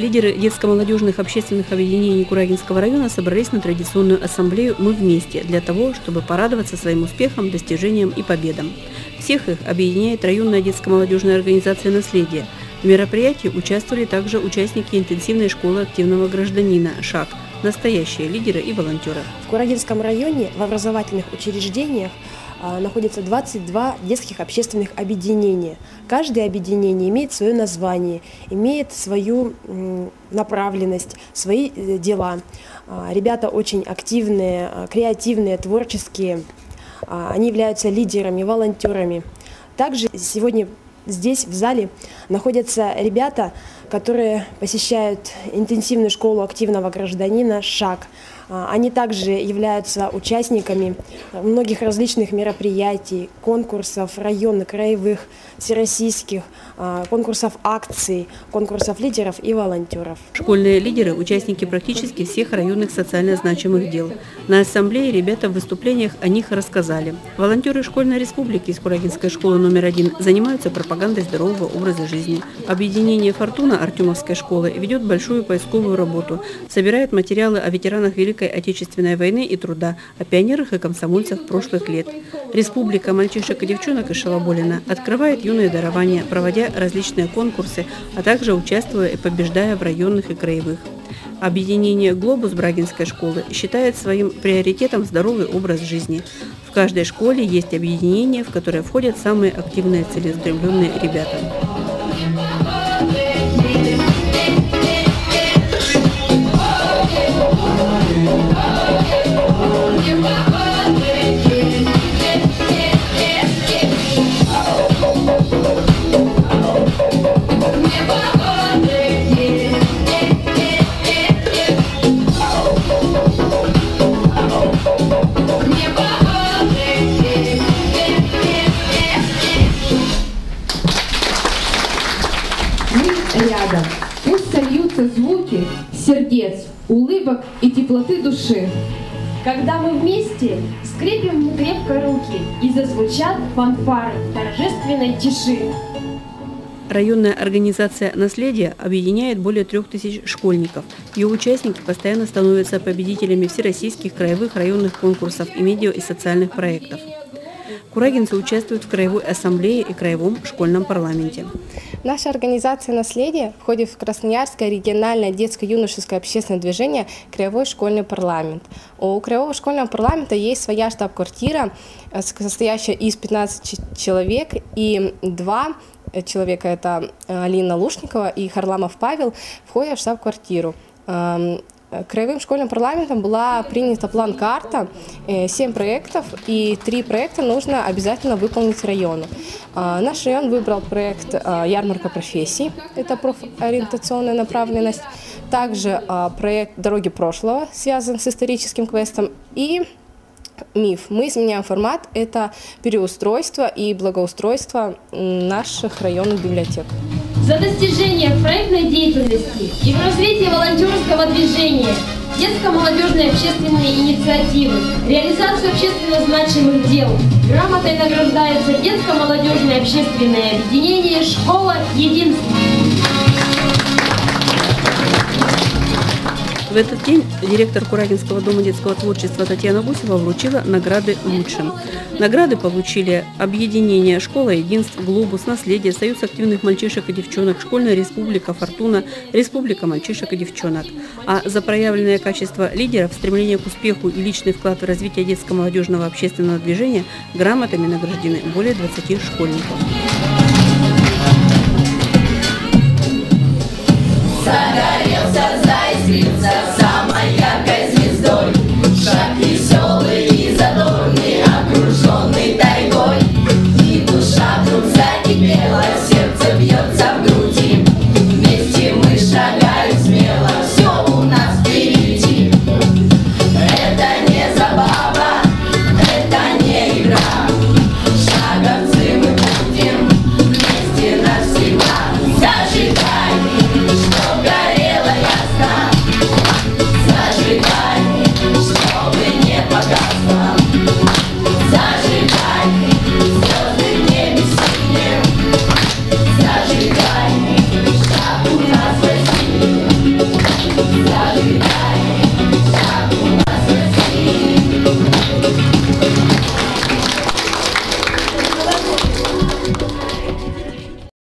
Лидеры детско-молодежных общественных объединений Курагинского района собрались на традиционную ассамблею «Мы вместе» для того, чтобы порадоваться своим успехам, достижениям и победам. Всех их объединяет районная детско-молодежная организация «Наследие». В мероприятии участвовали также участники интенсивной школы активного гражданина «ШАК», настоящие лидеры и волонтеры. В Курагинском районе в образовательных учреждениях находится 22 детских общественных объединения. Каждое объединение имеет свое название, имеет свою направленность, свои э, дела. А, ребята очень активные, а, креативные, творческие. Они являются лидерами, волонтерами. Также сегодня здесь, в зале, находятся ребята, которые посещают интенсивную школу активного гражданина «ШАГ». Они также являются участниками многих различных мероприятий, конкурсов районных, краевых, всероссийских, конкурсов акций, конкурсов лидеров и волонтеров. Школьные лидеры – участники практически всех районных социально значимых дел. На ассамблее ребята в выступлениях о них рассказали. Волонтеры школьной республики из Курагинской школы номер один занимаются пропагандой здорового образа жизни. Объединение «Фортуна» Артемовской школы ведет большую поисковую работу, собирает материалы о ветеранах Великой Великой Отечественной войны и труда, о пионерах и комсомольцах прошлых лет. Республика мальчишек и девчонок из Шалоболина открывает юные дарования, проводя различные конкурсы, а также участвуя и побеждая в районных и краевых. Объединение «Глобус» Брагинской школы считает своим приоритетом здоровый образ жизни. В каждой школе есть объединение, в которое входят самые активные целеустремленные ребята. Звуки сердец, улыбок и теплоты души. Когда мы вместе скрепим крепко руки и зазвучат фанфары торжественной тиши. Районная организация «Наследие» объединяет более трех тысяч школьников. Ее участники постоянно становятся победителями всероссийских краевых районных конкурсов и медиа и социальных проектов. Курагинцы участвуют в Краевой ассамблее и Краевом школьном парламенте. Наша организация «Наследие» входит в Красноярское региональное детско-юношеское общественное движение «Краевой школьный парламент». У Краевого школьного парламента есть своя штаб-квартира, э, состоящая из 15 человек, и два человека, это Алина Лушникова и Харламов Павел, входят в штаб-квартиру. Эм, Краевым школьным парламентом была принята план-карта, 7 э, проектов, и 3 проекта нужно обязательно выполнить району. А, наш район выбрал проект «Ярмарка профессий», это профориентационная направленность, также проект «Дороги прошлого», связан с историческим квестом, и миф. Мы изменяем формат, это переустройство и благоустройство наших районных библиотек за достижение в проектной деятельности и в развитии волонтерского движения, детско-молодежные общественные инициативы, реализацию общественно значимых дел. Грамотой награждается детско-молодежное общественное объединение «Школа единства». В этот день директор Курагинского дома детского творчества Татьяна Гусева вручила награды лучшим. Награды получили объединение «Школа единств», «Глобус», «Наследие», «Союз активных мальчишек и девчонок», «Школьная республика», «Фортуна», «Республика мальчишек и девчонок». А за проявленное качество лидеров, стремление к успеху и личный вклад в развитие детско-молодежного общественного движения грамотами награждены более 20 школьников. Сага! streets of Touch